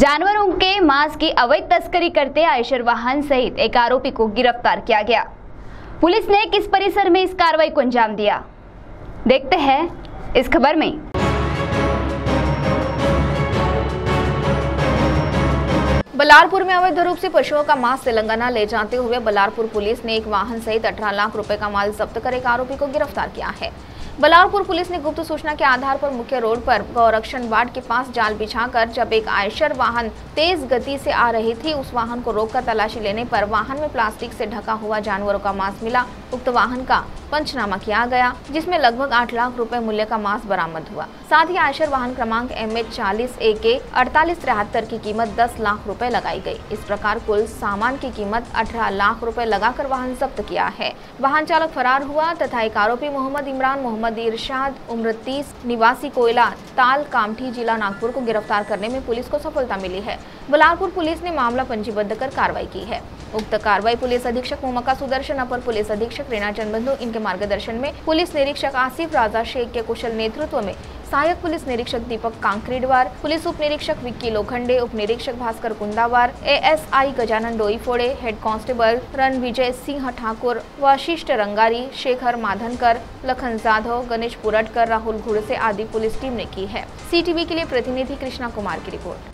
जानवरों के मांस की अवैध तस्करी करते आयशर वाहन सहित एक आरोपी को गिरफ़्तार किया गया। पुलिस ने किस परिसर में इस कार्रवाई को अंजाम दिया? देखते हैं इस खबर में। बलारपुर में अवैध रूप से पशुओं का मांस तेलंगाना ले जाते हुए बलारपुर पुलिस ने एक वाहन सहित 18 लाख रुपए का माल जब्त कर एक आरोपी को गिरफ़्तार किया है। बलारपुर पुलिस ने गुप्त सूचना के आधार पर मुख्य रोड पर गौरक्षण वार्ड के पास जाल बिछाकर जब एक आयशर वाहन तेज गति से आ रही थी, उस वाहन को रोककर तलाशी लेने पर वाहन में प्लास्टिक से ढका हुआ जानवरों का मांस मिला। उक्त वाहन का पंचनामा किया गया, जिसमें लगभग आठ लाख रुपए मूल्य का मांस बरामद हुआ। साथ ही आयशर वाहन क्रमांक एम एच चालीस ए के अड़तालीस तिहत्तर की कीमत दस लाख रुपए लगाई गई। इस प्रकार कुल सामान की कीमत अठारह लाख रुपए लगाकर वाहन जब्त किया है। वाहन चालक फरार हुआ तथा एक आरोपी मोहम्मद इमरान, मोहम्मद इरशाद, उम्र तीस, निवासी कोयला ताल कामठी जिला नागपुर को गिरफ़्तार करने में पुलिस को सफलता मिली है। बलारपुर पुलिस ने मामला पंजीबद्ध कर कार्रवाई की है। उक्त कार्रवाई पुलिस अधीक्षक मोमका सुदर्शन, अपर पुलिस अधीक्षक रीना चंदबंधु इनके मार्गदर्शन में पुलिस निरीक्षक आसिफ राजा शेख के कुशल नेतृत्व में सहायक पुलिस निरीक्षक दीपक कांकरेडवार, पुलिस उप निरीक्षक विक्की लोखंडे उप निरीक्षक Bhaskar Kundawar ASI Gajanan Doiphode, head constable Ranvijay Singh Thakur, Vashishth Rangari Shekhar Madhankar, Lakhan Jadhav, Ganesh Puratkar, Rahul Ghudse आदि पुलिस टीम ने की है। सीटीवी के लिए प्रतिनिधि कृष्णा कुमार की रिपोर्ट।